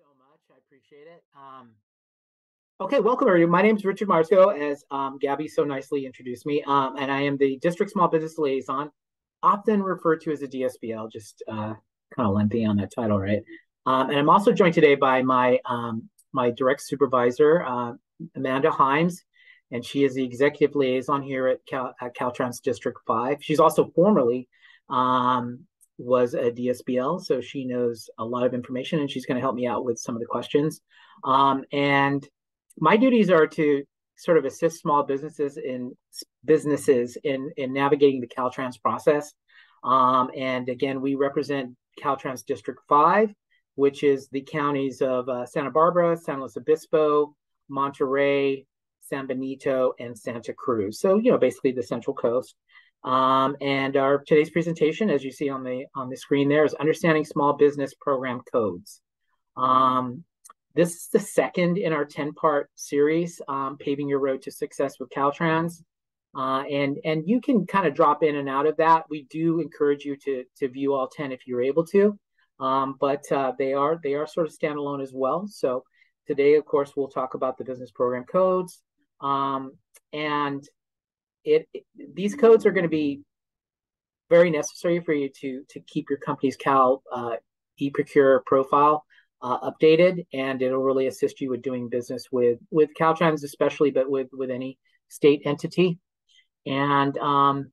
so much. I appreciate it. Um, okay, welcome everyone. My name is Richard Marsko, as um, Gabby so nicely introduced me, um, and I am the District Small Business Liaison, often referred to as a DSBL, just uh, kind of lengthy on that title, right? Um, and I'm also joined today by my um, my direct supervisor, uh, Amanda Himes, and she is the executive liaison here at, Cal- at Caltrans District 5. She's also formerly um, was a DSBL, so she knows a lot of information and she's going to help me out with some of the questions. Um, and my duties are to sort of assist small businesses in businesses in in navigating the Caltrans process. Um, and again, we represent Caltrans District Five, which is the counties of uh, Santa Barbara, San Luis Obispo, Monterey, San Benito, and Santa Cruz. So you know, basically the Central Coast. Um, and our today's presentation, as you see on the on the screen there, is understanding small business program codes. Um, this is the second in our 10-part series, um, Paving Your Road to Success with Caltrans. Uh, and and you can kind of drop in and out of that. We do encourage you to to view all 10 if you're able to. Um, but uh, they are they are sort of standalone as well. So today, of course, we'll talk about the business program codes. Um, and it, it these codes are going to be very necessary for you to to keep your company's Cal uh, e-procure profile uh, updated, and it'll really assist you with doing business with with Caltrans, especially, but with with any state entity. And um,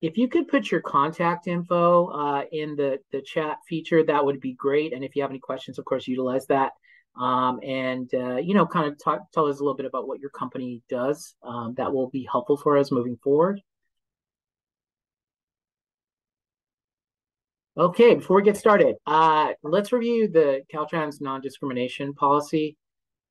if you could put your contact info uh, in the the chat feature, that would be great. And if you have any questions, of course, utilize that um, and uh, you know, kind of talk, tell us a little bit about what your company does. Um, that will be helpful for us moving forward. Okay, before we get started, uh, let's review the Caltrans non-discrimination policy.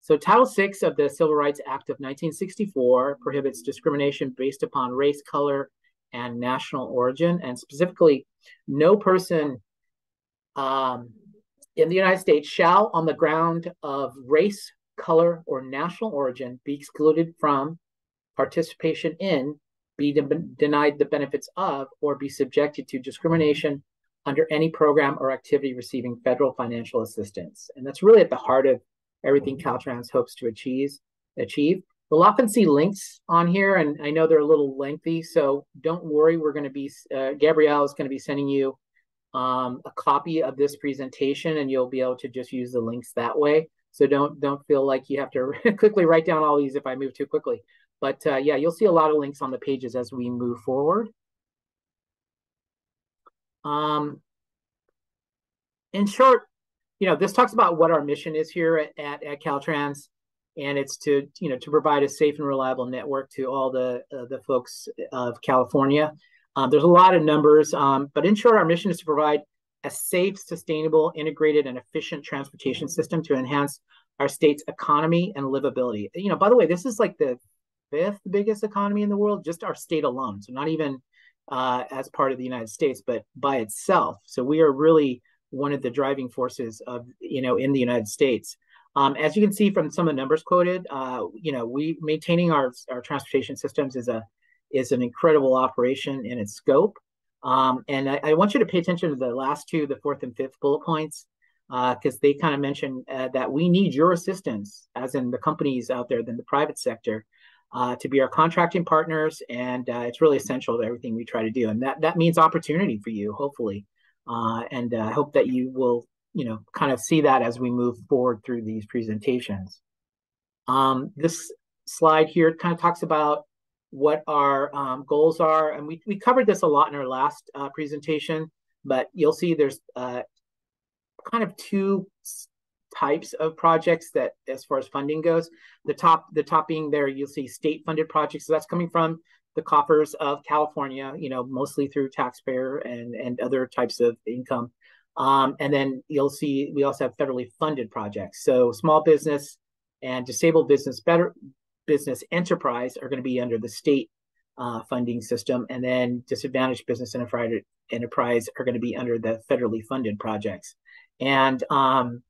So Title VI of the Civil Rights Act of 1964 prohibits discrimination based upon race, color, and national origin, and specifically, no person um, in the United States shall, on the ground of race, color, or national origin, be excluded from participation in, be de- denied the benefits of, or be subjected to discrimination under any program or activity receiving federal financial assistance. And that's really at the heart of everything Caltrans hopes to achieve. Achieve. We'll often see links on here, and I know they're a little lengthy, so don't worry. We're going to be uh, Gabrielle is going to be sending you um, a copy of this presentation and you'll be able to just use the links that way. So don't don't feel like you have to quickly write down all these if I move too quickly. But uh, yeah, you'll see a lot of links on the pages as we move forward. Um, in short, you know, this talks about what our mission is here at, at, at Caltrans, and it's to you know to provide a safe and reliable network to all the uh, the folks of California. Um, there's a lot of numbers, um, but in short, our mission is to provide a safe, sustainable, integrated, and efficient transportation system to enhance our state's economy and livability. You know, by the way, this is like the fifth biggest economy in the world, just our state alone. So not even uh, as part of the United States, but by itself. So we are really one of the driving forces of you know in the United States. Um, as you can see from some of the numbers quoted, uh, you know, we maintaining our our transportation systems is a is an incredible operation in its scope. Um, and I, I, want you to pay attention to the last two, the fourth and fifth bullet points, because uh, they kind of mention uh, that we need your assistance, as in the companies out there, than the private sector, uh, to be our contracting partners. And uh, it's really essential to everything we try to do. And that, that means opportunity for you, hopefully. Uh, and I hope that you will, you know, kind of see that as we move forward through these presentations. Um, this slide here kind of talks about what our um, goals are. And we, we covered this a lot in our last uh, presentation, but you'll see there's uh, kind of two types of projects that as far as funding goes. The top, the top being there, you'll see state funded projects. So that's coming from the coffers of California, you know, mostly through taxpayer and, and other types of income. Um, and then you'll see we also have federally funded projects. So small business and disabled business better business enterprise are going to be under the state uh, funding system, and then disadvantaged business enterprise are going to be under the federally funded projects. And um,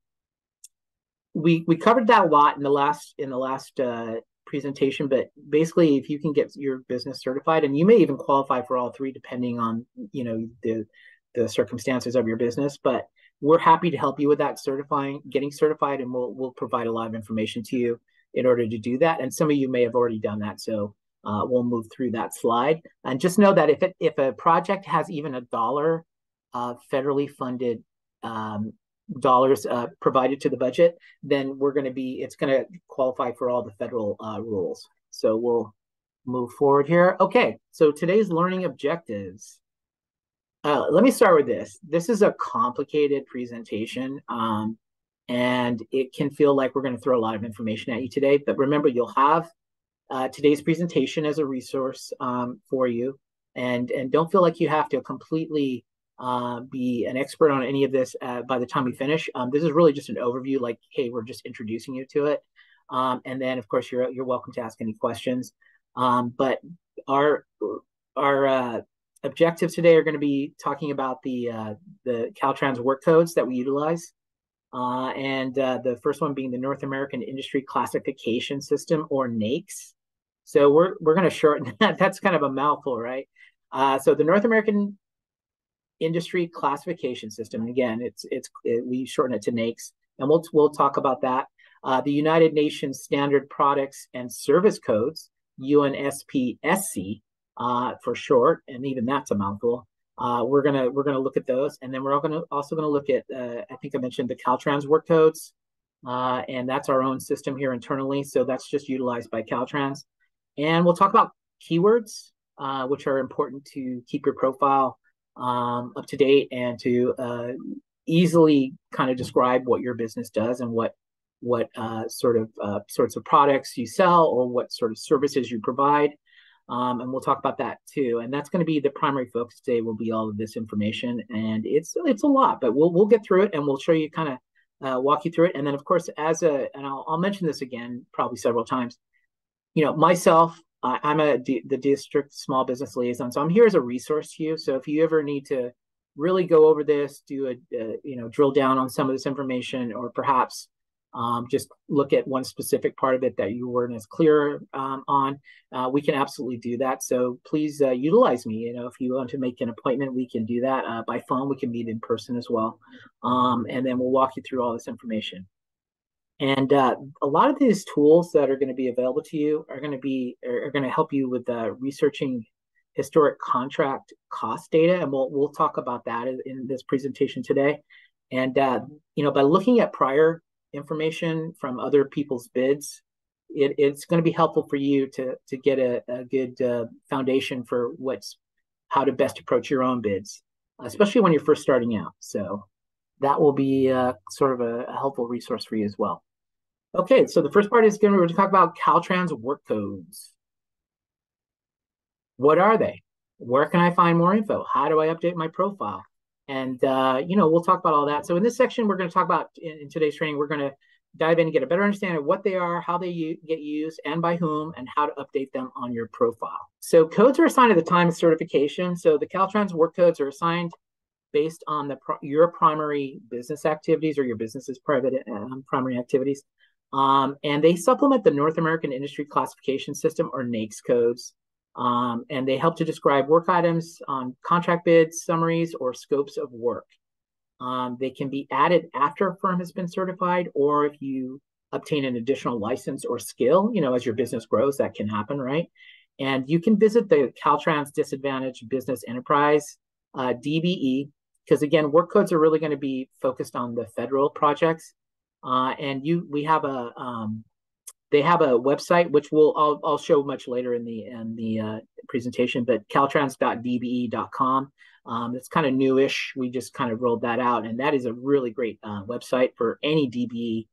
we we covered that a lot in the last in the last uh, presentation. But basically, if you can get your business certified, and you may even qualify for all three, depending on you know the the circumstances of your business. But we're happy to help you with that certifying, getting certified, and we'll we'll provide a lot of information to you in order to do that. And some of you may have already done that, so uh, we'll move through that slide. And just know that if it if a project has even a dollar federally funded um, dollars uh, provided to the budget, then we're going to be it's going to qualify for all the federal uh, rules. So we'll move forward here. Okay, so today's learning objectives. Uh, let me start with this. This is a complicated presentation, um, and it can feel like we're going to throw a lot of information at you today. But remember, you'll have uh, today's presentation as a resource um, for you, and and don't feel like you have to completely uh, be an expert on any of this uh, by the time we finish. Um, this is really just an overview, like, hey, we're just introducing you to it, um, and then of course you're you're welcome to ask any questions. Um, but our our uh, objectives today are going to be talking about the uh, the Caltrans work codes that we utilize, uh, and uh, the first one being the North American Industry Classification System, or NAICS. So we're we're going to shorten that. That's kind of a mouthful, right? Uh, so the North American Industry Classification System. Again, it's it's it, we shorten it to NAICS, and we'll we'll talk about that. Uh, the United Nations Standard Products and Service Codes, UNSPSC uh, for short, and even that's a mouthful. Uh, we're gonna we're gonna look at those, and then we're all gonna also gonna look at uh, I think I mentioned the Caltrans work codes, uh, and that's our own system here internally. So that's just utilized by Caltrans, and we'll talk about keywords, uh, which are important to keep your profile um, up to date and to uh, easily kind of describe what your business does and what what uh, sort of sorts of products you sell or what sort of services you provide. Um, and we'll talk about that too. And that's going to be the primary focus today. Will be all of this information, and it's it's a lot, but we'll we'll get through it and we'll show you kind of uh, walk you through it. And then of course, as a and I'll, I'll mention this again probably several times. You know, myself, I'm a D, the district small business liaison, so I'm here as a resource to you. So if you ever need to really go over this, do a, a you know drill down on some of this information, or perhaps um, just look at one specific part of it that you weren't as clear um, on, uh, we can absolutely do that. So please uh, utilize me. You know, if you want to make an appointment, we can do that uh, by phone. We can meet in person as well, um, and then we'll walk you through all this information. And uh, a lot of these tools that are going to be available to you are going to be are, going to help you with uh, researching historic contract cost data, and we'll we'll talk about that in, in this presentation today. And uh, you know, by looking at prior information from other people's bids, it, it's going to be helpful for you to to get a, a good uh, foundation for what's how to best approach your own bids, especially when you're first starting out. So that will be uh, sort of a, a, helpful resource for you as well. Okay, so the first part is going to talk about Caltrans work codes. What are they? Where can I find more info? How do I update my profile? And, uh, you know, we'll talk about all that. So in this section, we're going to talk about, in, in today's training, we're going to dive in and get a better understanding of what they are, how they u- get used, and by whom, and how to update them on your profile. So codes are assigned at the time of certification. So the Caltrans work codes are assigned based on the your primary business activities or your business's private um, primary activities. Um, and they supplement the North American Industry Classification System or NAICS codes um, and they help to describe work items on contract bids, summaries, or scopes of work. Um, they can be added after a firm has been certified, or if you obtain an additional license or skill, you know, as your business grows, that can happen, right? And you can visit the Caltrans Disadvantaged Business Enterprise uh, DBE, because again, work codes are really going to be focused on the federal projects. Uh, and you, we have a um, they have a website which we'll I'll, I'll show much later in the in the uh, presentation, but caltrans.dbe.com. Um, it's kind of newish. We just kind of rolled that out, and that is a really great uh, website for any DBE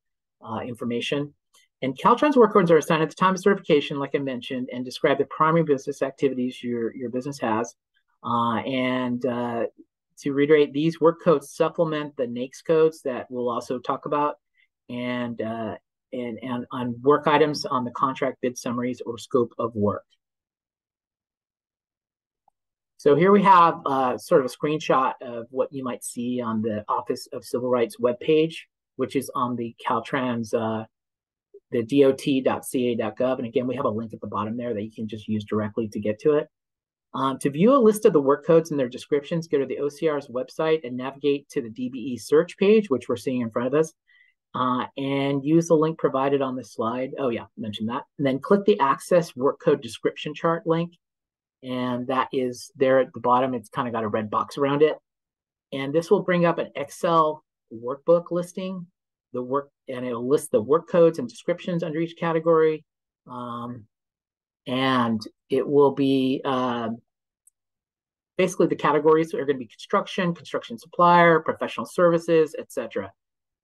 uh, information. And Caltrans work codes are assigned at the time of certification, like I mentioned, and describe the primary business activities your your business has. Uh, and uh, to reiterate, these work codes supplement the NAICS codes that we'll also talk about. And uh, and, and on work items on the contract bid summaries or scope of work. So here we have uh, sort of a screenshot of what you might see on the Office of Civil Rights webpage, which is on the Caltrans, uh, the dot.ca.gov. And again, we have a link at the bottom there that you can just use directly to get to it. Um, to view a list of the work codes and their descriptions, go to the OCR's website and navigate to the DBE search page, which we're seeing in front of us, uh, and use the link provided on the slide. Oh yeah, mention that. And then click the Access Work Code Description Chart link, and that is there at the bottom. It's kind of got a red box around it. And this will bring up an Excel workbook listing, the work, and it'll list the work codes and descriptions under each category. Um, and it will be uh, basically the categories are going to be construction, construction supplier, professional services, etc.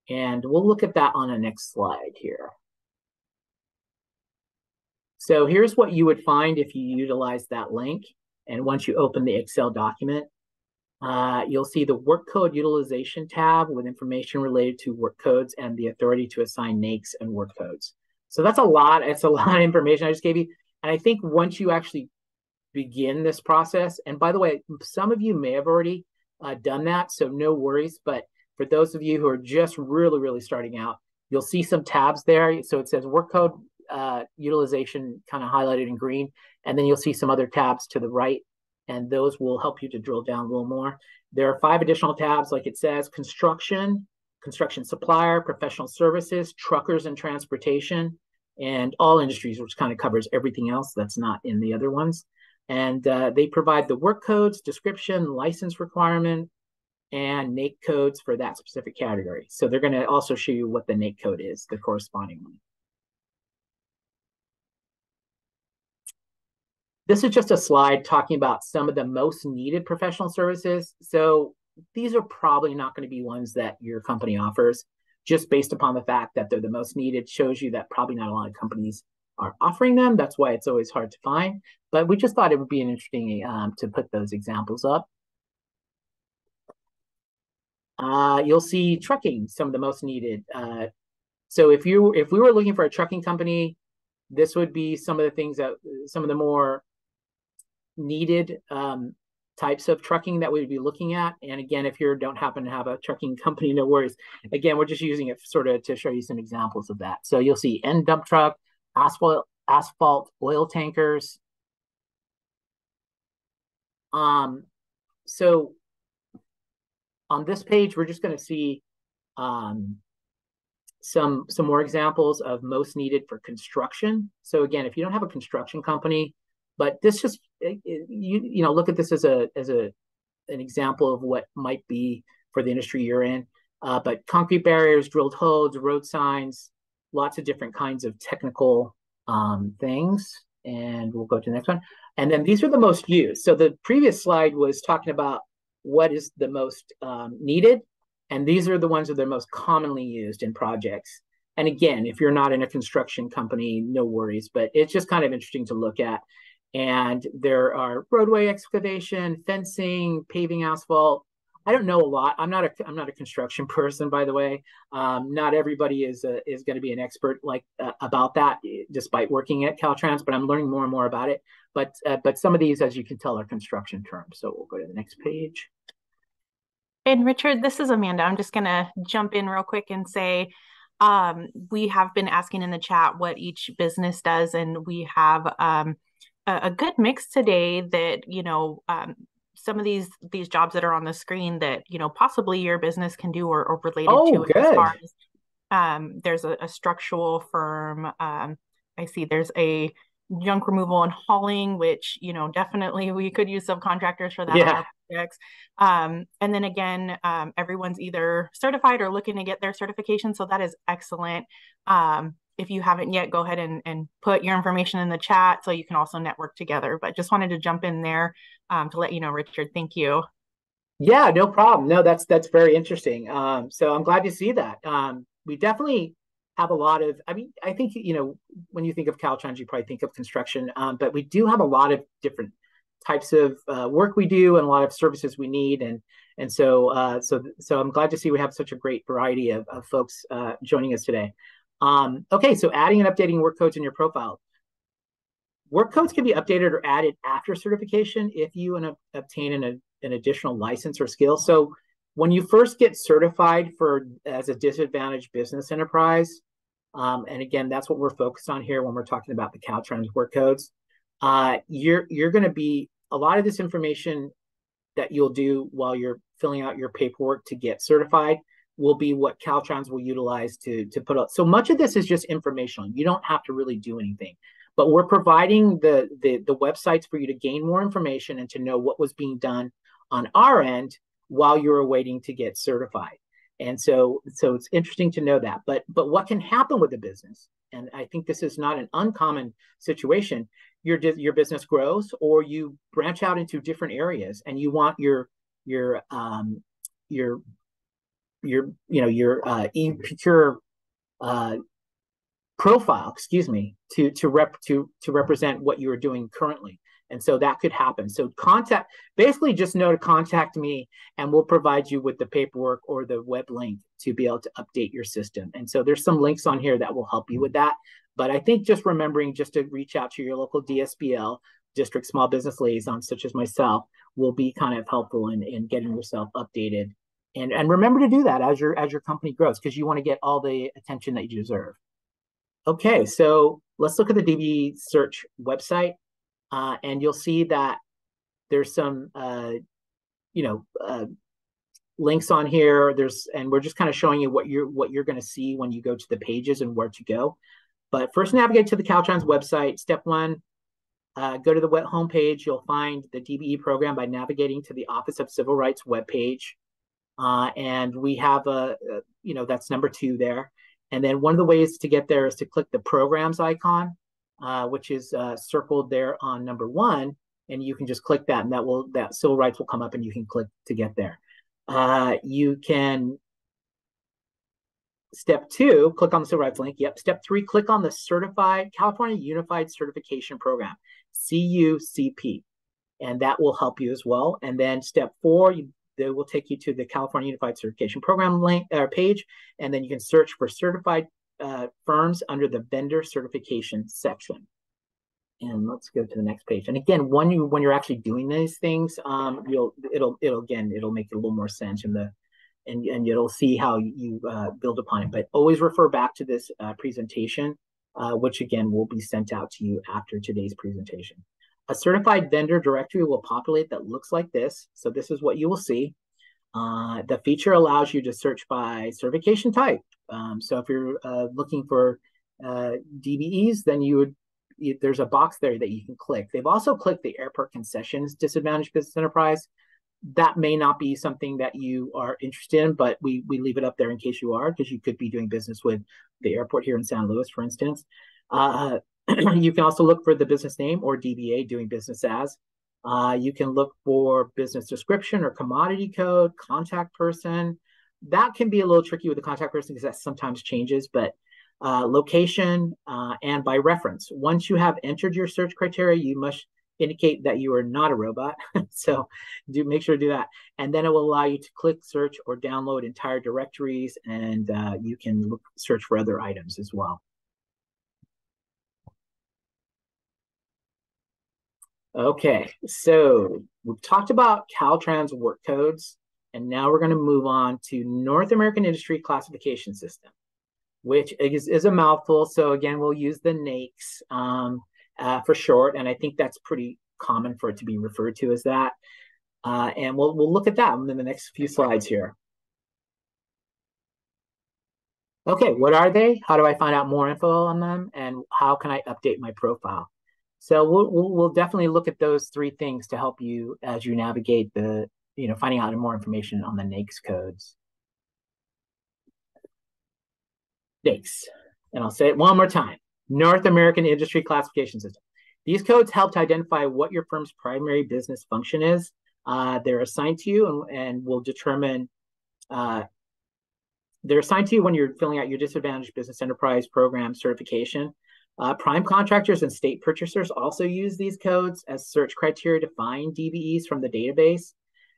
And we'll look at that on the next slide here. So here's what you would find if you utilize that link. And once you open the Excel document, uh, you'll see the work code utilization tab with information related to work codes and the authority to assign NAICS and work codes. So that's a lot. It's a lot of information I just gave you. And I think once you actually begin this process, and by the way, some of you may have already uh, done that, so no worries. But for those of you who are just really, really starting out, you'll see some tabs there. So it says work code uh, utilization kind of highlighted in green, and then you'll see some other tabs to the right, and those will help you to drill down a little more. There are five additional tabs, like it says, construction, construction supplier, professional services, truckers and transportation, and all industries, which kind of covers everything else that's not in the other ones. And uh, they provide the work codes, description, license requirement, and NAIC codes for that specific category. So they're going to also show you what the NAIC code is, the corresponding one. This is just a slide talking about some of the most needed professional services. So these are probably not going to be ones that your company offers just based upon the fact that they're the most needed shows you that probably not a lot of companies are offering them. That's why it's always hard to find. But we just thought it would be interesting um, to put those examples up. Uh, you'll see trucking, some of the most needed. Uh, so if you if we were looking for a trucking company, this would be some of the things that some of the more needed um, types of trucking that we'd be looking at. And again, if you don't happen to have a trucking company, no worries. Again, we're just using it sort of to show you some examples of that. So you'll see end dump truck, asphalt, asphalt, oil tankers. Um, so on this page, we're just going to see um, some some more examples of most needed for construction. So again, if you don't have a construction company, but this just you you know look at this as a as a an example of what might be for the industry you're in. Uh, but concrete barriers, drilled holes, road signs, lots of different kinds of technical um, things. And we'll go to the next one. And then these are the most used. So the previous slide was talking about what is the most um, needed. And these are the ones that are most commonly used in projects. And again, if you're not in a construction company, no worries, but it's just kind of interesting to look at and there are roadway excavation, fencing, paving asphalt. I don't know a lot. I'm not a I'm not a construction person, by the way. Um, not everybody is a, is going to be an expert like uh, about that, despite working at Caltrans. But I'm learning more and more about it. But uh, but some of these, as you can tell, are construction terms. So we'll go to the next page. And Richard, this is Amanda. I'm just going to jump in real quick and say um, we have been asking in the chat what each business does, and we have um, a, a good mix today that you know um, some of these these jobs that are on the screen that you know possibly your business can do or, or related oh, to good. as far as um, there's a, a, structural firm um, i see there's a junk removal and hauling which you know definitely we could use subcontractors for that yeah. projects um, and then again um, everyone's either certified or looking to get their certification so that is excellent um, if you haven't yet, go ahead and, and put your information in the chat so you can also network together. But just wanted to jump in there um, to let you know, Richard. Thank you. Yeah, no problem. No, that's that's very interesting. Um, so I'm glad to see that. Um, we definitely have a lot of. I mean, I think you know when you think of Caltrans, you probably think of construction, um, but we do have a lot of different types of uh, work we do and a lot of services we need, and and so uh, so so I'm glad to see we have such a great variety of, of folks uh, joining us today. Um, okay, so adding and updating work codes in your profile. Work codes can be updated or added after certification if you an, obtain an, an additional license or skill. So when you first get certified for as a disadvantaged business enterprise, um, and again, that's what we're focused on here when we're talking about the Caltrans work codes. Uh, you're you're going to be a lot of this information that you'll do while you're filling out your paperwork to get certified will be what Caltrans will utilize to to put out. So much of this is just informational. You don't have to really do anything, but we're providing the the, the websites for you to gain more information and to know what was being done on our end while you're waiting to get certified. And so so it's interesting to know that. But but what can happen with the business? And I think this is not an uncommon situation. Your your business grows, or you branch out into different areas, and you want your your um, your your you know your uh, e-procure uh, profile, excuse me, to to rep to to represent what you are doing currently. And so that could happen. So contact basically just know to contact me and we'll provide you with the paperwork or the web link to be able to update your system. And so there's some links on here that will help you with that. But I think just remembering just to reach out to your local DSBL, district small business liaison, such as myself, will be kind of helpful in, in getting yourself updated and and remember to do that as your as your company grows because you want to get all the attention that you deserve. Okay so let's look at the dbe search website uh, and you'll see that there's some uh, you know uh, links on here. There's and we're just kind of showing you what you're what you're going to see when you go to the pages and where to go. But first navigate to the caltrans website. Step one uh, go to the web homepage. You'll find the dbe program by navigating to the office of civil rights webpage uh, and we have a, a, you know, that's number two there. And then one of the ways to get there is to click the programs icon, uh, which is uh, circled there on number one. And you can just click that and that will, that civil rights will come up and you can click to get there. Uh, you can, step two, click on the civil rights link. Yep. Step three, click on the certified California Unified Certification Program, CUCP and that will help you as well. And then step four, you they will take you to the California Unified Certification Program link uh, page, and then you can search for certified uh, firms under the vendor certification section. And let's go to the next page. And again, when you when you're actually doing these things, um, you'll it'll it'll again it'll make it a little more sense in the and and you'll see how you uh, build upon it. But always refer back to this uh, presentation, uh, which again will be sent out to you after today's presentation. A certified vendor directory will populate that looks like this. So this is what you will see. Uh, the feature allows you to search by certification type. Um, so if you're uh, looking for uh, DBEs, then you would you, there's a box there that you can click. They've also clicked the airport concessions disadvantaged business enterprise. That may not be something that you are interested in, but we we leave it up there in case you are, because you could be doing business with the airport here in San Luis, for instance. Uh, you can also look for the business name or DBA doing business as. Uh, you can look for business description or commodity code, contact person. That can be a little tricky with the contact person because that sometimes changes, but uh, location uh, and by reference. Once you have entered your search criteria, you must indicate that you are not a robot. so do make sure to do that. And then it will allow you to click search or download entire directories and uh, you can look search for other items as well. Okay, so we've talked about Caltrans work codes, and now we're going to move on to North American Industry Classification System, which is, is a mouthful. So again, we'll use the NAICS um, uh, for short, and I think that's pretty common for it to be referred to as that. Uh, and we'll we'll look at that in the next few slides here. Okay, what are they? How do I find out more info on them? And how can I update my profile? So we'll, we'll, we'll definitely look at those three things to help you as you navigate the you know finding out more information on the NAICS codes. NAICS, and I'll say it one more time: North American Industry Classification System. These codes help to identify what your firm's primary business function is. Uh, they're assigned to you and, and will determine. Uh, they're assigned to you when you're filling out your disadvantaged business enterprise program certification. Uh, prime contractors and state purchasers also use these codes as search criteria to find DBEs from the database.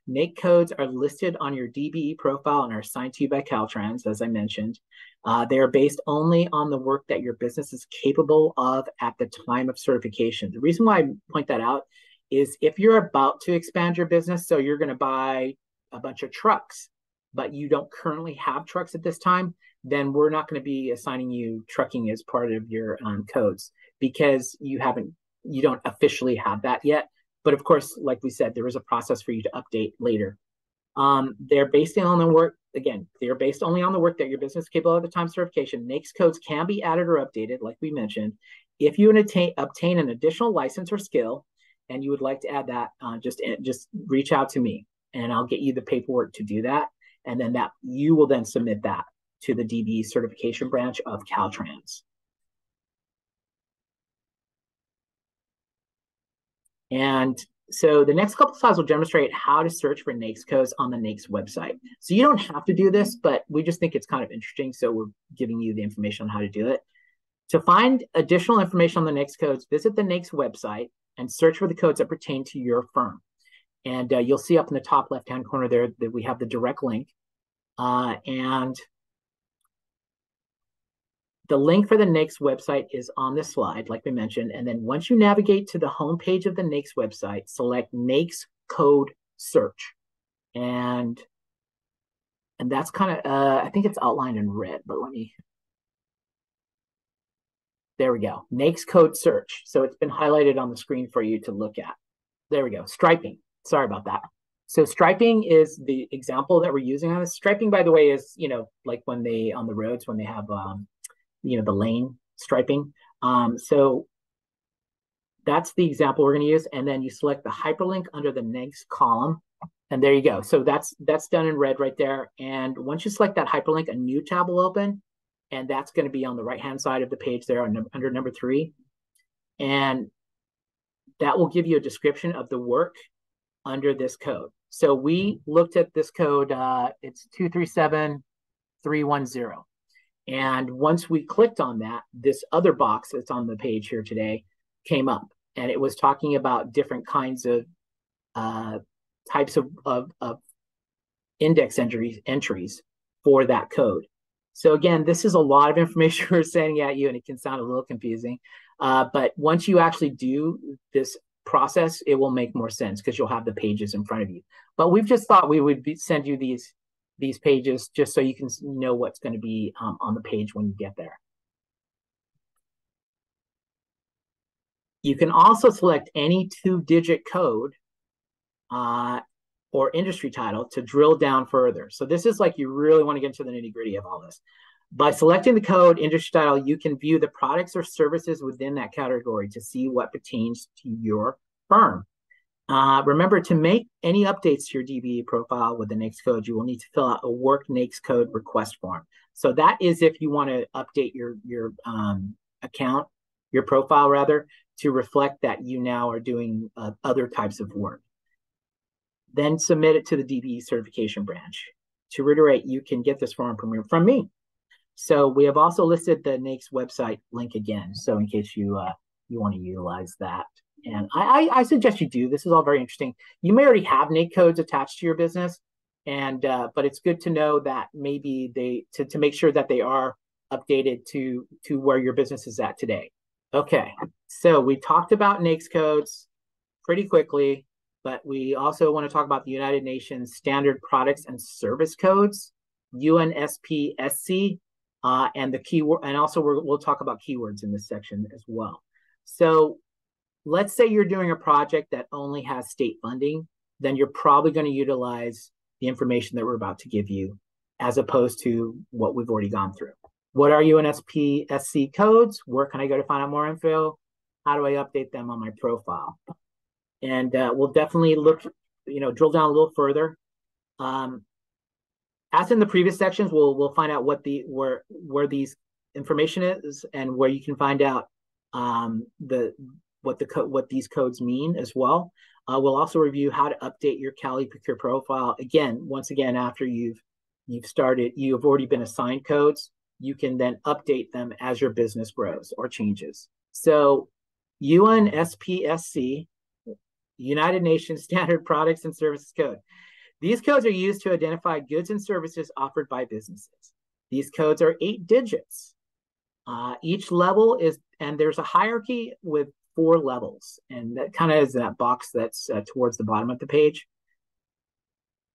NAIC codes are listed on your DBE profile and are assigned to you by Caltrans, as I mentioned. Uh, they are based only on the work that your business is capable of at the time of certification. The reason why I point that out is if you're about to expand your business, so you're going to buy a bunch of trucks, but you don't currently have trucks at this time, then we're not going to be assigning you trucking as part of your um, codes because you haven't you don't officially have that yet but of course, like we said, there is a process for you to update later. Um, they're based on the work again. They're based only on the work that your business is capable at the time certification. NAICS codes can be added or updated, like we mentioned. If you attain, obtain an additional license or skill, and you would like to add that, uh, just just reach out to me, and I'll get you the paperwork to do that, and then that you will then submit that to the DB certification branch of Caltrans. And so the next couple slides will demonstrate how to search for NAICS codes on the NAICS website. So you don't have to do this, but we just think it's kind of interesting. So we're giving you the information on how to do it. To find additional information on the NAICS codes, visit the NAICS website and search for the codes that pertain to your firm. And uh, you'll see up in the top left-hand corner there that we have the direct link. Uh, and the link for the NAICS website is on the slide, like we mentioned. And then once you navigate to the homepage of the NAICS website, select NAICS code search. And and that's kind of, uh, I think it's outlined in red, but let me, there we go, NAICS code search. So it's been highlighted on the screen for you to look at. There we go, striping. Sorry about that. So striping is the example that we're using on this. Striping, by the way, is, you know, like when they, on the roads, when they have um, you know, the lane striping. Um, so that's the example we're going to use. And then you select the hyperlink under the next column. And there you go. So that's that's done in red right there. And once you select that hyperlink, a new tab will open. And that's going to be on the right-hand side of the page there under number three. And that will give you a description of the work under this code. So we looked at this code. Uh, it's 237310. And once we clicked on that, this other box that's on the page here today came up. And it was talking about different kinds of uh, types of, of, of index entries, entries for that code. So again, this is a lot of information we're sending at you, and it can sound a little confusing. Uh, but once you actually do this process, it will make more sense because you'll have the pages in front of you. But we've just thought we would be, send you these these pages just so you can know what's going to be um, on the page when you get there. You can also select any two-digit code uh, or industry title to drill down further. So this is like you really want to get into the nitty-gritty of all this. By selecting the code industry title, you can view the products or services within that category to see what pertains to your firm. Uh, remember to make any updates to your DBE profile with the NAICS code, you will need to fill out a work NAICS code request form. So that is if you want to update your your um, account, your profile rather, to reflect that you now are doing uh, other types of work. Then submit it to the DBE certification branch. To reiterate, you can get this form from, from me. So we have also listed the NAICS website link again. So in case you uh, you want to utilize that. And I, I, suggest you do. This is all very interesting. You may already have NAICS codes attached to your business, and uh, but it's good to know that maybe they to, to make sure that they are updated to to where your business is at today. Okay, so we talked about NAICS codes pretty quickly, but we also want to talk about the United Nations Standard Products and Service Codes, UNSPSC, uh, and the keyword, and also we will talk about keywords in this section as well. So let's say you're doing a project that only has state funding, then you're probably going to utilize the information that we're about to give you as opposed to what we've already gone through. What are UNSP SC codes? Where can I go to find out more info? How do I update them on my profile? And uh, we'll definitely look, you know, drill down a little further. Um, as in the previous sections, we'll we'll find out what the where where these information is and where you can find out um, the what the co- what these codes mean as well. Uh, we'll also review how to update your Cal eProcure profile. Again, once again, after you've you've started, you have already been assigned codes. You can then update them as your business grows or changes. So, UNSPSC, United Nations Standard Products and Services Code. These codes are used to identify goods and services offered by businesses. These codes are eight digits. Uh, each level is, and there's a hierarchy with four levels, and that kind of is that box that's uh, towards the bottom of the page.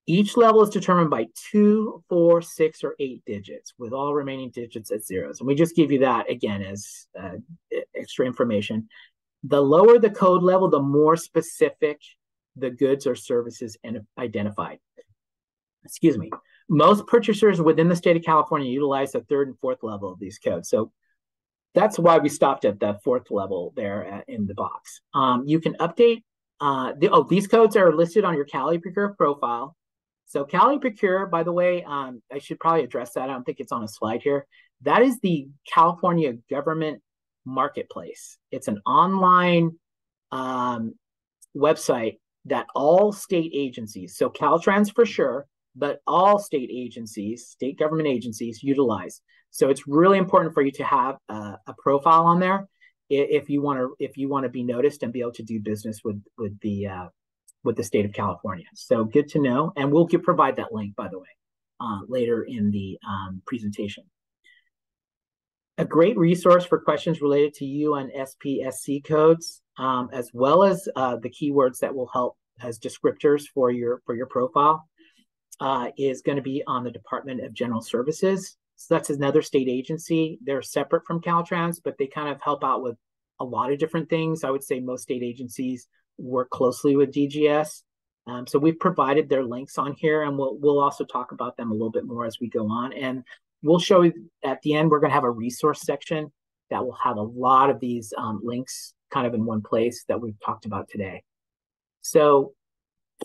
Each level is determined by two, four, six, or eight digits, with all remaining digits at zeros. And we just give you that again as uh, extra information. The lower the code level, the more specific the goods or services identified. Excuse me. Most purchasers within the state of California utilize the third and fourth level of these codes. So that's why we stopped at the fourth level there at, in the box. Um, you can update. Uh, the, oh, these codes are listed on your Cal eProcure profile. So Cal eProcure, by the way, um, I should probably address that. I don't think it's on a slide here. That is the California government marketplace. It's an online um, website that all state agencies, so Caltrans for sure, but all state agencies, state government agencies utilize. So it's really important for you to have a, a profile on there if you want to if you want to be noticed and be able to do business with with the uh, with the state of California. So good to know, and we'll provide that link by the way uh, later in the um, presentation. A great resource for questions related to you and UNSPSC codes, um, as well as uh, the keywords that will help as descriptors for your for your profile, uh, is going to be on the Department of General Services. So that's another state agency. They're separate from Caltrans, but they kind of help out with a lot of different things. I would say most state agencies work closely with DGS. Um, so we've provided their links on here, and we'll we'll also talk about them a little bit more as we go on. And we'll show you at the end. We're going to have a resource section that will have a lot of these um, links kind of in one place that we've talked about today. So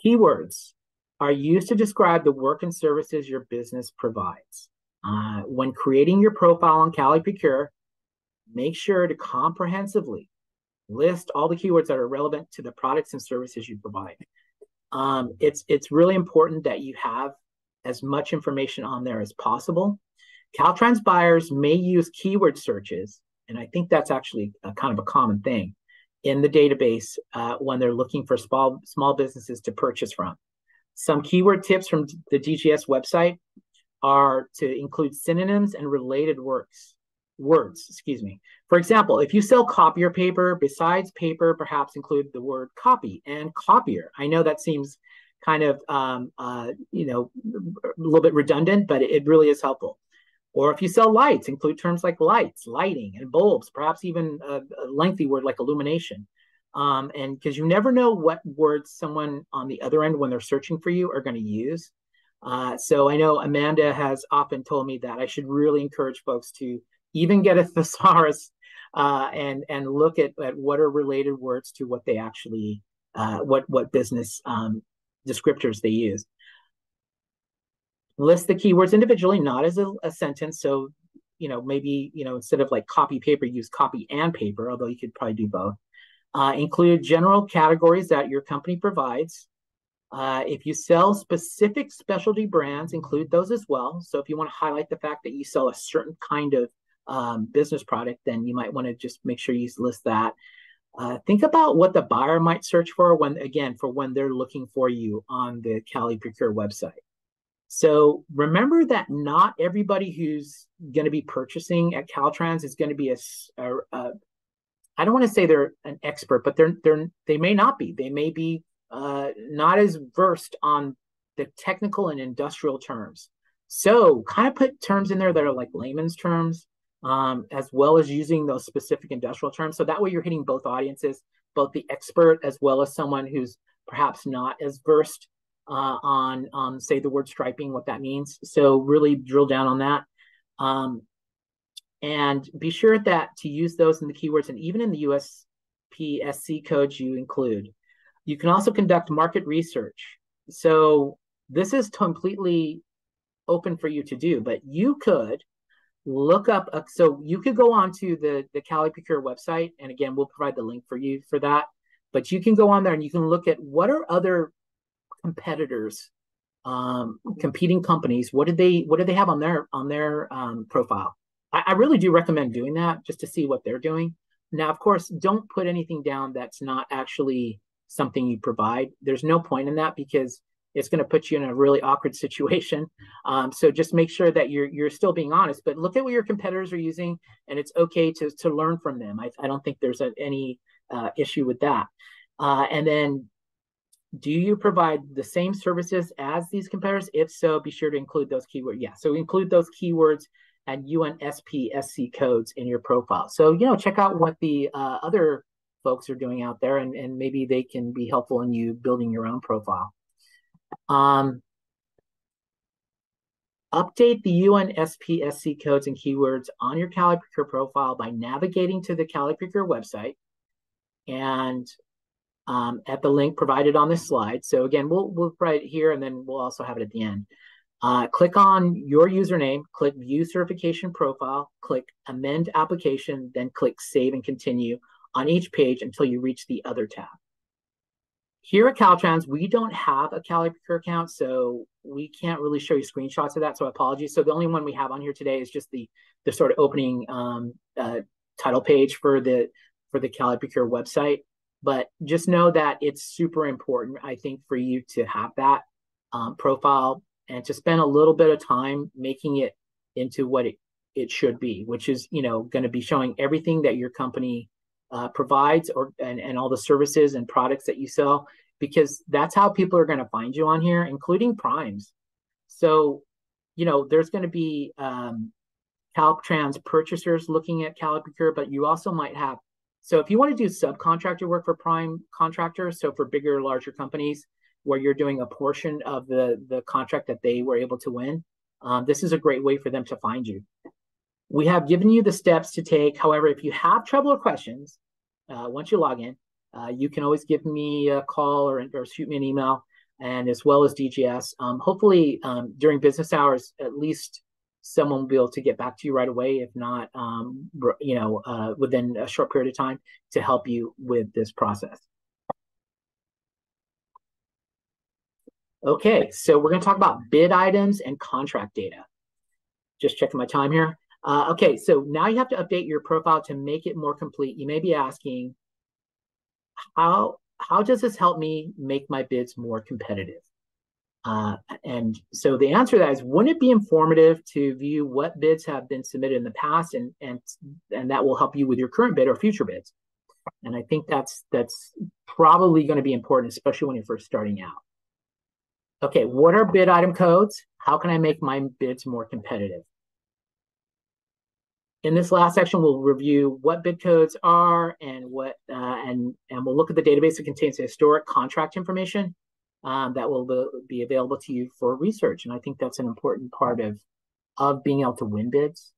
keywords are used to describe the work and services your business provides. Uh, when creating your profile on Cal eProcure, make sure to comprehensively list all the keywords that are relevant to the products and services you provide. Um, it's it's really important that you have as much information on there as possible. Caltrans buyers may use keyword searches, and I think that's actually a kind of a common thing in the database uh, when they're looking for small small businesses to purchase from. Some keyword tips from the DGS website are to include synonyms and related works words excuse me. For example if you sell copier paper besides paper perhaps include the word copy and copier. I know that seems kind of um, uh, you know a little bit redundant but it really is helpful. Or if you sell lights include terms like lights lighting and bulbs perhaps even a, a lengthy word like illumination. Um, and because you never know what words someone on the other end when they're searching for you are going to use uh, so I know Amanda has often told me that I should really encourage folks to even get a thesaurus uh, and and look at, at what are related words to what they actually uh, what what business um, descriptors they use. List the keywords individually, not as a, a sentence. So you know maybe you know instead of like copy paper, use copy and paper. Although you could probably do both. Uh, include general categories that your company provides. Uh, if you sell specific specialty brands, include those as well. So if you want to highlight the fact that you sell a certain kind of um, business product, then you might want to just make sure you list that. Uh, think about what the buyer might search for when, again, for when they're looking for you on the Cal eProcure website. So remember that not everybody who's going to be purchasing at Caltrans is going to be a, a, a I don't want to say they're an expert, but they're they're they may not be. They may be uh, not as versed on the technical and industrial terms. So kind of put terms in there that are like layman's terms, um, as well as using those specific industrial terms. So that way you're hitting both audiences, both the expert as well as someone who's perhaps not as versed uh, on, um, say, the word striping, what that means. So really drill down on that. Um, and be sure that to use those in the keywords and even in the USPSC codes you include. You can also conduct market research. So this is completely open for you to do, but you could look up. So you could go onto the the Cal eProcure website, and again, we'll provide the link for you for that. But you can go on there and you can look at what are other competitors, um, competing companies. What did they What do they have on their on their um, profile? I, I really do recommend doing that just to see what they're doing. Now, of course, don't put anything down that's not actually something you provide. There's no point in that because it's going to put you in a really awkward situation. Um, so just make sure that you're you're still being honest. But look at what your competitors are using, and it's okay to to learn from them. I, I don't think there's a, any uh, issue with that. Uh, and then, do you provide the same services as these competitors? If so, be sure to include those keywords. Yeah, so include those keywords and UNSPSC codes in your profile. So you know, check out what the uh, other folks are doing out there, and, and maybe they can be helpful in you building your own profile. Um, update the UNSPSC codes and keywords on your Cal eProcure profile by navigating to the Cal eProcure website and um, at the link provided on this slide. So again, we'll we'll write it here and then we'll also have it at the end. Uh, click on your username, click View Certification Profile, click Amend Application, then click Save and Continue on each page until you reach the Other tab. Here at Caltrans, we don't have a Cal eProcure account, so we can't really show you screenshots of that, so apologies. So the only one we have on here today is just the the sort of opening um, uh, title page for the for the Cal eProcure website. But just know that it's super important, I think, for you to have that um, profile and to spend a little bit of time making it into what it, it should be, which is, you know, going to be showing everything that your company uh, provides or and, and all the services and products that you sell, because that's how people are going to find you on here, including primes. So, you know, there's going to be um, Caltrans purchasers looking at Cal eProcure, but you also might have. So if you want to do subcontractor work for prime contractors, so for bigger, larger companies, where you're doing a portion of the the contract that they were able to win, um, this is a great way for them to find you. We have given you the steps to take. However, if you have trouble or questions, uh, once you log in, uh, you can always give me a call or, or shoot me an email, and as well as DGS. Um, hopefully, um, during business hours, at least someone will be able to get back to you right away. If not, um, you know, uh, within a short period of time to help you with this process. Okay, so we're going to talk about bid items and contract data. Just checking my time here. Uh, okay, so now you have to update your profile to make it more complete. You may be asking, how how does this help me make my bids more competitive? Uh, and so the answer to that is, wouldn't it be informative to view what bids have been submitted in the past, and and and that will help you with your current bid or future bids? And I think that's that's probably going to be important, especially when you're first starting out. Okay, what are bid item codes? How can I make my bids more competitive? In this last section, we'll review what bid codes are and what, uh, and and we'll look at the database that contains historic contract information um, that will be available to you for research. And I think that's an important part of of being able to win bids.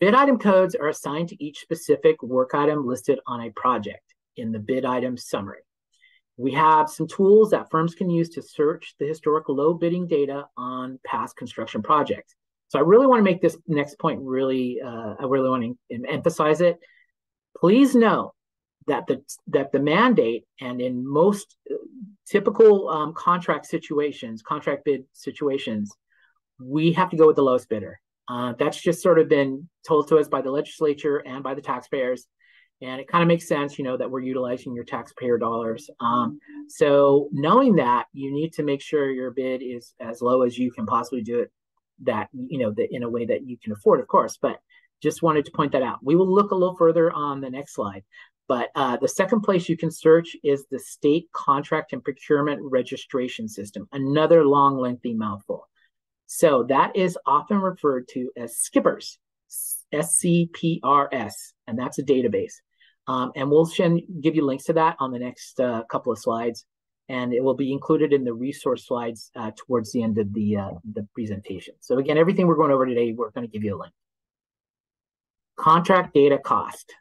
Bid item codes are assigned to each specific work item listed on a project in the bid item summary. We have some tools that firms can use to search the historic low bidding data on past construction projects. So I really want to make this next point really, uh, I really want to emphasize it. Please know that the that the mandate and in most uh, typical um, contract situations, contract bid situations, we have to go with the lowest bidder. Uh, that's just sort of been told to us by the legislature and by the taxpayers and it kind of makes sense you know that we're utilizing your taxpayer dollars um, so knowing that you need to make sure your bid is as low as you can possibly do it that you know that in a way that you can afford of course but just wanted to point that out. We will look a little further on the next slide but uh, the second place you can search is the state contract and procurement registration system another long lengthy mouthful. So that is often referred to as skippers scprs and that's a database. Um, and we'll send, give you links to that on the next uh, couple of slides. And it will be included in the resource slides uh, towards the end of the, uh, the presentation. So again, everything we're going over today, we're going to give you a link. Contract data cost.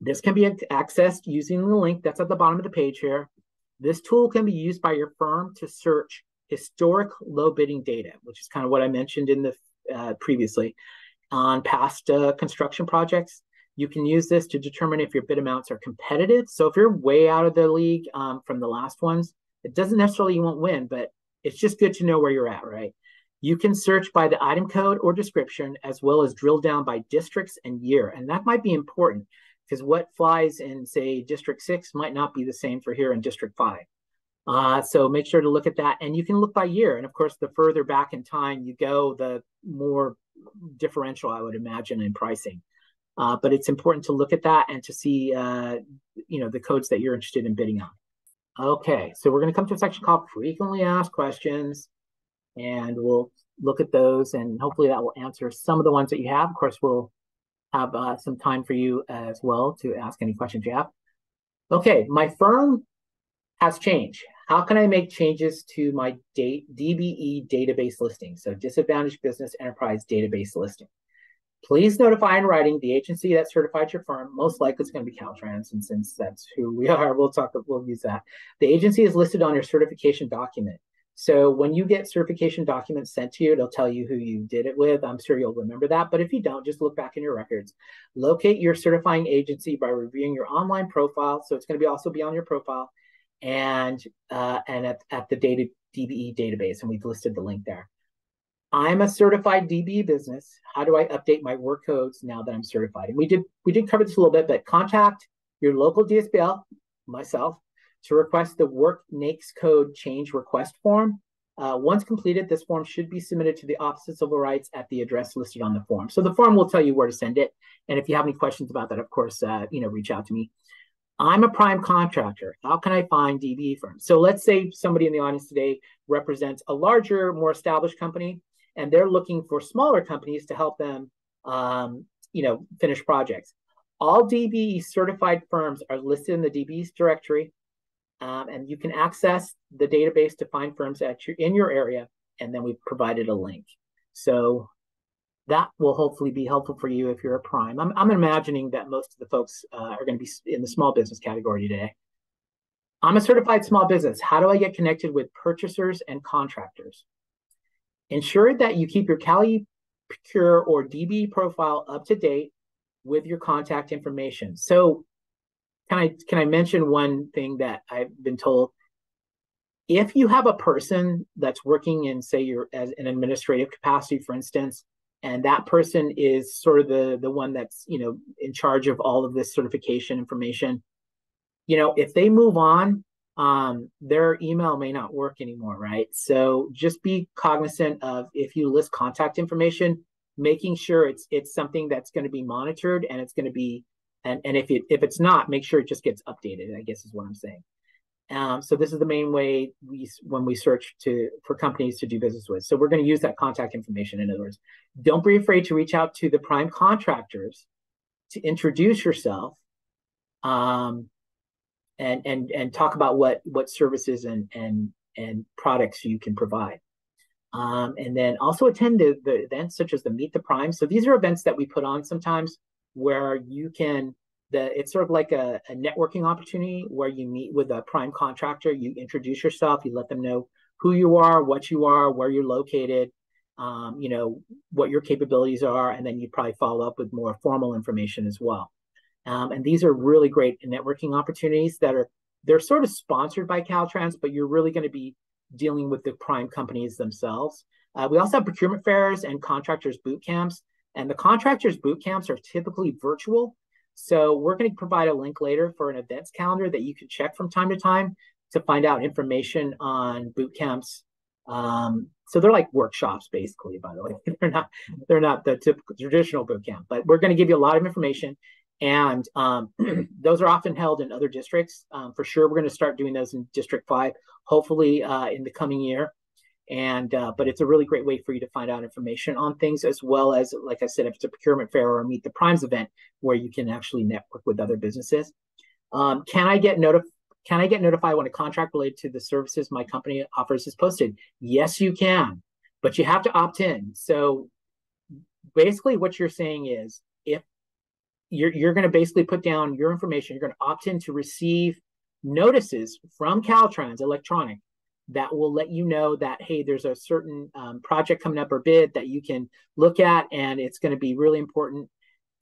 This can be accessed using the link that's at the bottom of the page here. This tool can be used by your firm to search historic low bidding data, which is kind of what I mentioned in the uh, previously on past uh, construction projects. You can use this to determine if your bid amounts are competitive. So if you're way out of the league um, from the last ones, it doesn't necessarily you won't win, but it's just good to know where you're at, right? You can search by the item code or description, as well as drill down by districts and year. And that might be important because what flies in, say, District 6 might not be the same for here in District 5. Uh, so make sure to look at that. And you can look by year. And of course, the further back in time you go, the more differential, I would imagine, in pricing. Uh, but it's important to look at that and to see, uh, you know, the codes that you're interested in bidding on. Okay, so we're going to come to a section called frequently asked questions, and we'll look at those, and hopefully that will answer some of the ones that you have. Of course, we'll have uh, some time for you as well to ask any questions you have. Okay, my firm has changed. How can I make changes to my date DBE database listing? So Disadvantaged Business Enterprise Database listing. Please notify in writing the agency that certified your firm. Most likely it's going to be Caltrans, and since that's who we are, we'll talk. We'll use that. The agency is listed on your certification document. So when you get certification documents sent to you, it'll tell you who you did it with. I'm sure you'll remember that. But if you don't, just look back in your records. Locate your certifying agency by reviewing your online profile. So it's going to be also be on your profile and uh, and at, at the data DBE database. And we've listed the link there. I'm a certified DBE business. How do I update my work codes now that I'm certified? And we did we did cover this a little bit, but contact your local DSBL, myself, to request the work NAICS code change request form. Uh, once completed, this form should be submitted to the Office of Civil Rights at the address listed on the form. So the form will tell you where to send it. And if you have any questions about that, of course, uh, you know, reach out to me. I'm a prime contractor. How can I find DBE firms? So let's say somebody in the audience today represents a larger, more established company and they're looking for smaller companies to help them, um, you know, finish projects. All DBE certified firms are listed in the DBE's directory, um, and you can access the database to find firms at your, in your area, and then we've provided a link. So that will hopefully be helpful for you if you're a prime. I'm, I'm imagining that most of the folks uh, are going to be in the small business category today. I'm a certified small business. How do I get connected with purchasers and contractors? Ensure that you keep your Cal eProcure or DB profile up to date with your contact information. So can I can I mention one thing that I've been told? If you have a person that's working in, say, you're as an administrative capacity, for instance, and that person is sort of the the one that's you know in charge of all of this certification information, you know, if they move on, um, their email may not work anymore, right? So just be cognizant of if you list contact information, making sure it's it's something that's going to be monitored and it's going to be and and if it if it's not, make sure it just gets updated. I guess is what I'm saying. Um, so this is the main way we when we search to for companies to do business with. So we're going to use that contact information. In other words, don't be afraid to reach out to the prime contractors to introduce yourself. Um, and and and talk about what what services and and and products you can provide. Um, and then also attend the, the events such as the Meet the Prime. So these are events that we put on sometimes where you can the it's sort of like a, a networking opportunity where you meet with a prime contractor, you introduce yourself, you let them know who you are, what you are, where you're located, um, you know, what your capabilities are, and then you probably follow up with more formal information as well. Um, and these are really great networking opportunities that are they're sort of sponsored by Caltrans, but you're really going to be dealing with the prime companies themselves. Uh, we also have procurement fairs and contractors boot camps, and the contractors boot camps are typically virtual. So we're going to provide a link later for an events calendar that you can check from time to time to find out information on boot camps. Um, so they're like workshops, basically. By the way, they're not they're not the typical traditional boot camp, but we're going to give you a lot of information. And um, those are often held in other districts. Um, for sure, we're going to start doing those in District 5, hopefully uh, in the coming year. And uh, but it's a really great way for you to find out information on things as well as, like I said, if it's a procurement fair or a Meet the Primes event where you can actually network with other businesses. Um, can I get notified? Can I get notified when a contract related to the services my company offers is posted? Yes, you can, but you have to opt in. So basically, what you're saying is you're, you're going to basically put down your information. You're going to opt in to receive notices from Caltrans electronic that will let you know that hey there's a certain um, project coming up or bid that you can look at and it's going to be really important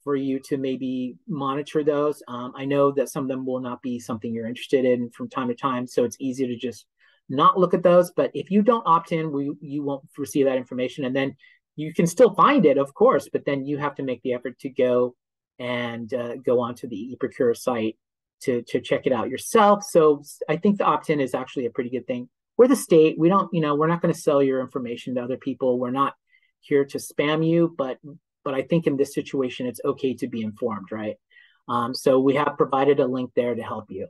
for you to maybe monitor those um, i know that some of them will not be something you're interested in from time to time so it's easy to just not look at those but if you don't opt in we, you won't receive that information and then you can still find it of course but then you have to make the effort to go and uh, go onto the eProcure site to to check it out yourself. So I think the opt-in is actually a pretty good thing. We're the state. We don't, you know, we're not going to sell your information to other people. We're not here to spam you, but but I think in this situation it's okay to be informed, right? Um, so we have provided a link there to help you.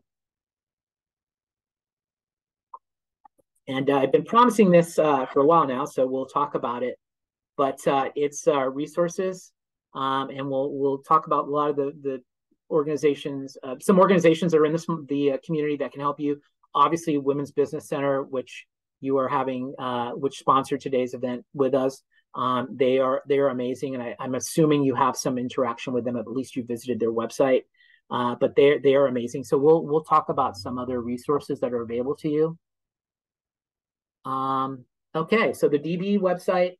And uh, I've been promising this uh, for a while now, so we'll talk about it. But uh, it's uh, resources um, and we'll we'll talk about a lot of the the organizations, uh, some organizations that are in this the uh, community that can help you. Obviously, Women's Business Center, which you are having, uh, which sponsored today's event with us. Um, they are they are amazing, and I, am assuming you have some interaction with them. At least you visited their website, uh, but they they are amazing. So we'll we'll talk about some other resources that are available to you. Um, okay, so the DB website.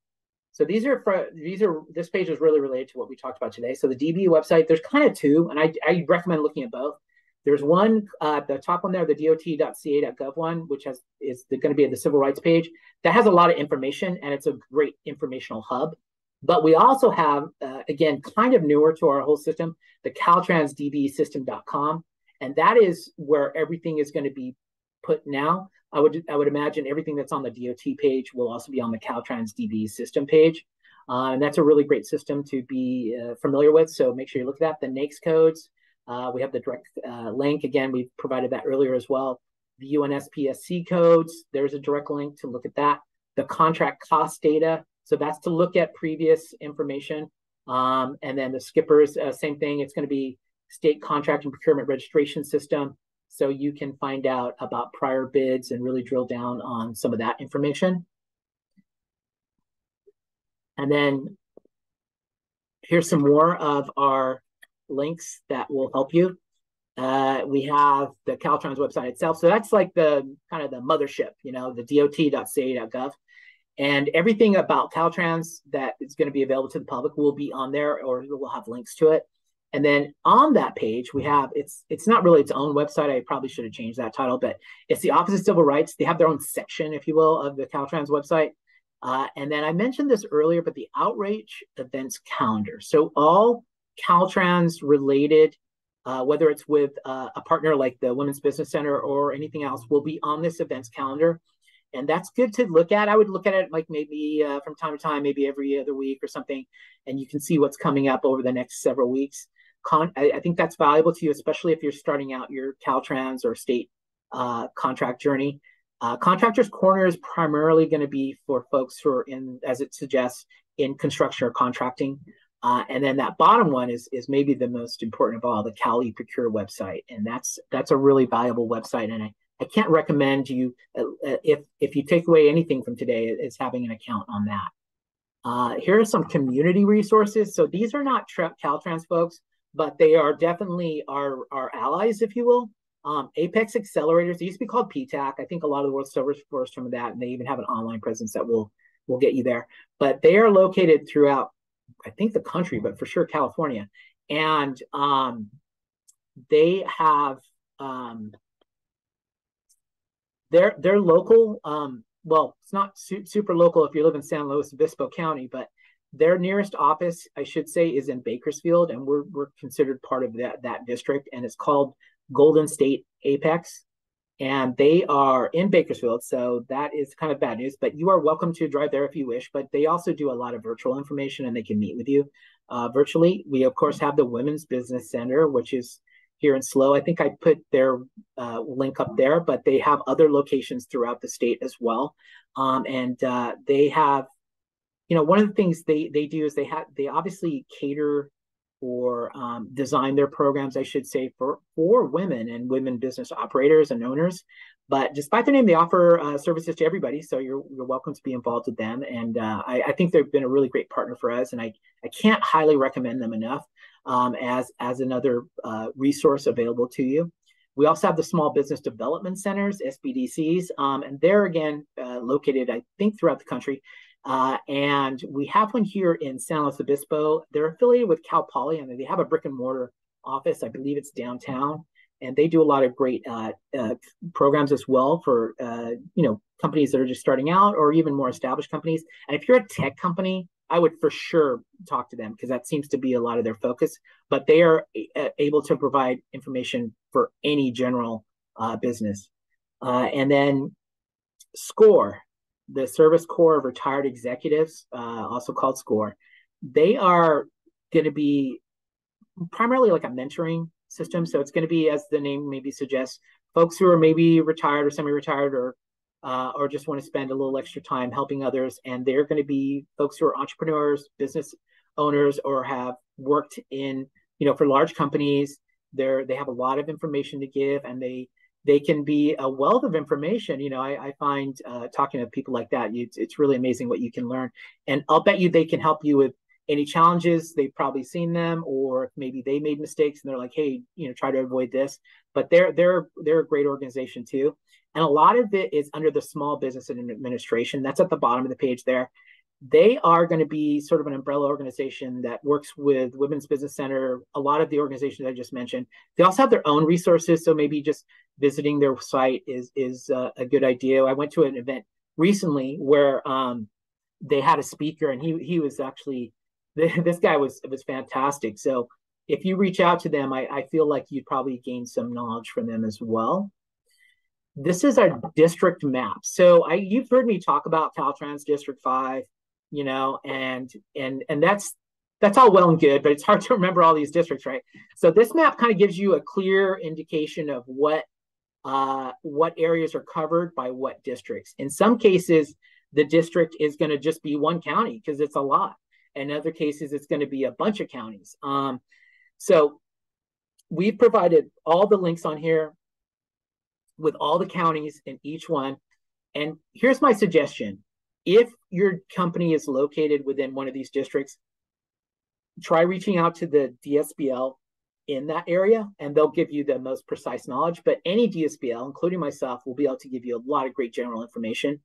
So these are for these are this page is really related to what we talked about today. So the DB website, there's kind of two, and I I recommend looking at both. There's one, uh, the top one there, the dot.ca.gov one, which has is going to be the civil rights page. That has a lot of information, and it's a great informational hub. But we also have, uh, again, kind of newer to our whole system, the caltransdbsystem.com, and that is where everything is going to be put now. I would I would imagine everything that's on the DOT page will also be on the Caltrans DB system page. Uh, and that's a really great system to be uh, familiar with. So make sure you look at that. The NAICS codes, uh, we have the direct uh, link. Again, we provided that earlier as well. The UNSPSC codes, there's a direct link to look at that. The contract cost data, so that's to look at previous information. Um, and then the skippers, uh, same thing. It's going to be state contract and procurement registration system. So you can find out about prior bids and really drill down on some of that information. And then here's some more of our links that will help you. Uh, we have the Caltrans website itself. So that's like the kind of the mothership, you know, the dot.ca.gov. And everything about Caltrans that is going to be available to the public will be on there or we'll have links to it. And then on that page, we have it's it's not really its own website. I probably should have changed that title, but it's the Office of Civil Rights. They have their own section, if you will, of the Caltrans website. Uh, and then I mentioned this earlier, but the outreach events calendar. So all Caltrans related, uh, whether it's with uh, a partner like the Women's Business Center or anything else, will be on this events calendar. And that's good to look at. I would look at it like maybe uh, from time to time, maybe every other week or something, and you can see what's coming up over the next several weeks. Con- I, I think that's valuable to you, especially if you're starting out your Caltrans or state uh, contract journey. Uh, Contractors Corner is primarily going to be for folks who are in, as it suggests, in construction or contracting. Uh, and then that bottom one is is maybe the most important of all, the Cal Procure website, and that's that's a really valuable website. And I, I can't recommend you uh, uh if if you take away anything from today, it's having an account on that. Uh, here are some community resources. So these are not Caltrans folks, but they are definitely our our allies, if you will. Um, Apex accelerators. They used to be called PTAC. I think a lot of the world still refers to that, and they even have an online presence that will will get you there. But they are located throughout I think the country, but for sure California. And um, they have um, they're they're local. Um, well, it's not su- super local if you live in San Luis Obispo County, but their nearest office, I should say, is in Bakersfield, and we're we're considered part of that that district, and it's called Golden State Apex and they are in Bakersfield. So that is kind of bad news, but you are welcome to drive there if you wish. But they also do a lot of virtual information and they can meet with you uh, virtually. We, of course, have the Women's Business Center, which is here in SLO. I think I put their uh, link up there, but they have other locations throughout the state as well. Um, and uh, they have, you know, one of the things they, they do is they have, they obviously cater or um, design their programs, I should say, for for women and women business operators and owners. But despite their name, they offer uh, services to everybody, so you're you're welcome to be involved with them. And uh, I, I, think they've been a really great partner for us, and I I can't highly recommend them enough um, as as another uh, resource available to you. We also have the Small Business Development Centers, SBDCs, um, and they're again uh, located, I think, throughout the country. Uh, and we have one here in San Luis Obispo. They're affiliated with Cal Poly, and they have a brick and mortar office. I believe it's downtown, and they do a lot of great uh, uh, programs as well for uh, you know companies that are just starting out, or even more established companies. And if you're a tech company, I would for sure talk to them because that seems to be a lot of their focus. But they are uh, able to provide information for any general uh, business. and then Score the Service Corps of Retired Executives, uh, also called SCORE, they are going to be primarily like a mentoring system. So it's going to be, as the name maybe suggests, folks who are maybe retired or semi-retired or uh, or just want to spend a little extra time helping others. And they're going to be folks who are entrepreneurs, business owners or have worked in you know for large companies they're they have a lot of information to give and they they can be a wealth of information. You know i, I find uh, talking to people like that you, it's really amazing what you can learn. And i'll bet you they can help you with any challenges they've probably seen them or maybe they made mistakes and they're like hey you know try to avoid this. But they're they're they're a great organization too. And a lot of it is under the small business administration. That's at the bottom of the page there they are going to be sort of an umbrella organization that works with women's business center a lot of the organizations i just mentioned they also have their own resources so maybe just visiting their site is is uh, a good idea i went to an event recently where um, they had a speaker and he he was actually this guy was was fantastic. So if you reach out to them, I, I feel like you'd probably gain some knowledge from them as well. This is our district map. So I you've heard me talk about Caltrans District Five, you know, and and and that's that's all well and good, but it's hard to remember all these districts, right? So this map kind of gives you a clear indication of what uh, what areas are covered by what districts. In some cases, the district is going to just be one county because it's a lot. In other cases, it's going to be a bunch of counties. Um, so we've provided all the links on here with all the counties in each one. And here's my suggestion. If your company is located within one of these districts, try reaching out to the DSBL in that area and they'll give you the most precise knowledge. But any DSBL, including myself, will be able to give you a lot of great general information.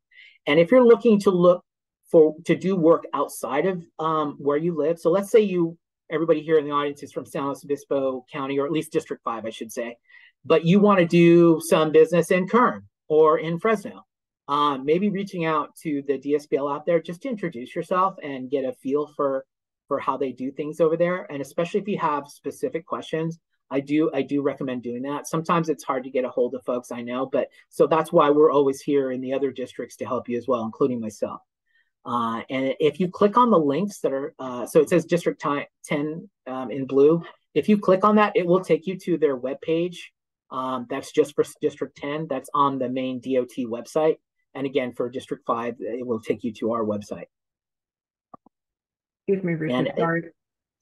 And if you're looking to look for to do work outside of um, where you live. So let's say you everybody here in the audience is from San Luis Obispo County, or at least District Five, I should say, but you want to do some business in Kern or in Fresno. Um, maybe reaching out to the DSBL out there just to introduce yourself and get a feel for for how they do things over there, and especially if you have specific questions. I do I do recommend doing that. Sometimes it's hard to get a hold of folks I know, but so that's why we're always here in the other districts to help you as well, including myself. Uh, and if you click on the links that are, uh, so it says District 10 um, in blue. If you click on that, it will take you to their webpage. Um, that's just for District 10. That's on the main DOT website. And again, for District 5, it will take you to our website. Excuse me, Richard. And sorry.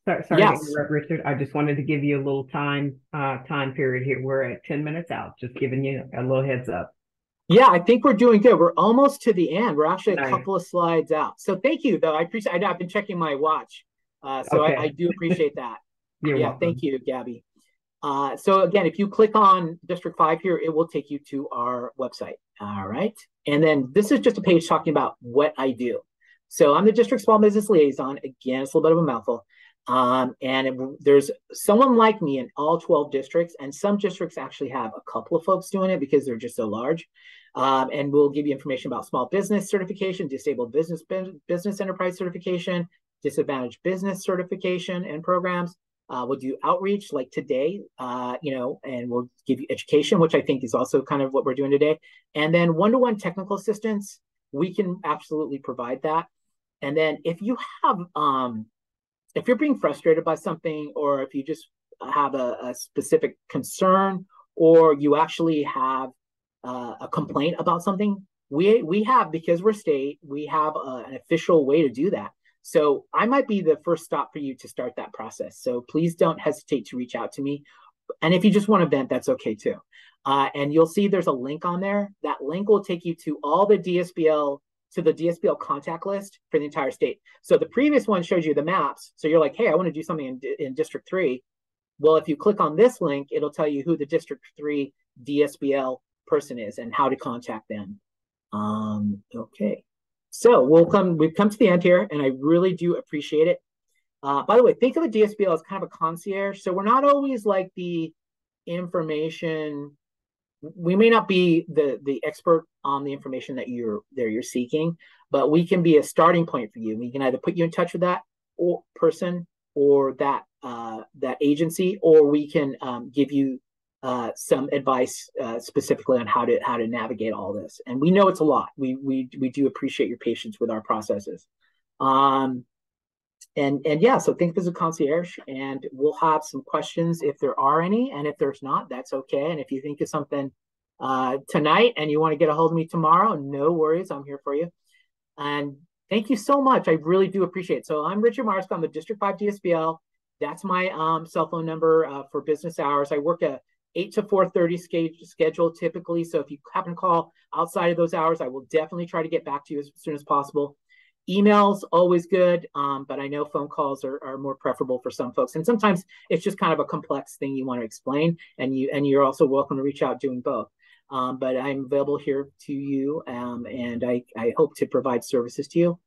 sorry, sorry yes. Richard. I just wanted to give you a little time uh, time period here. We're at 10 minutes out, just giving you a little heads up. Yeah, I think we're doing good. We're almost to the end. We're actually a nice. couple of slides out. So thank you, though. I appreciate. I, have been checking my watch, uh, so okay. I, I, do appreciate that. yeah, welcome. thank you, Gabby. Uh, so again, if you click on District Five here, it will take you to our website. All right, and then this is just a page talking about what I do. So I'm the District Small Business Liaison. Again, it's a little bit of a mouthful. Um, and it, there's someone like me in all 12 districts, and some districts actually have a couple of folks doing it because they're just so large. Um, and we'll give you information about small business certification, disabled business business enterprise certification, disadvantaged business certification and programs. Uh, we'll do outreach like today, uh, you know, and we'll give you education, which I think is also kind of what we're doing today. And then one-to-one technical assistance, we can absolutely provide that. And then if you have um, if you're being frustrated by something or if you just have a, a specific concern or you actually have uh, a complaint about something we we have because we're state we have a, an official way to do that so i might be the first stop for you to start that process so please don't hesitate to reach out to me and if you just want to vent that's okay too uh, and you'll see there's a link on there that link will take you to all the dsbl to the DSBL contact list for the entire state. So the previous one showed you the maps. So you're like, hey, I want to do something in, in District 3. Well, if you click on this link, it'll tell you who the District 3 DSBL person is and how to contact them. Um, okay. So we'll come, we've come to the end here, and I really do appreciate it. Uh, by the way, think of a DSBL as kind of a concierge. So we're not always like the information we may not be the the expert on the information that you're there you're seeking but we can be a starting point for you we can either put you in touch with that or person or that uh, that agency or we can um, give you uh, some advice uh, specifically on how to how to navigate all this and we know it's a lot we we we do appreciate your patience with our processes um and and yeah so think of as a concierge and we'll have some questions if there are any and if there's not that's okay and if you think of something uh, tonight and you want to get a hold of me tomorrow no worries i'm here for you and Thank you so much. I really do appreciate it. So I'm Richard Marsko. I'm the District 5 DSBL. That's my um, cell phone number uh, for business hours. I work a 8 to 4.30 schedule typically. So if you happen to call outside of those hours, I will definitely try to get back to you as soon as possible. Emails, always good, um, but I know phone calls are, are more preferable for some folks. And sometimes it's just kind of a complex thing you want to explain, and you and you're also welcome to reach out doing both. Um, but I'm available here to you, um, and I, I hope to provide services to you.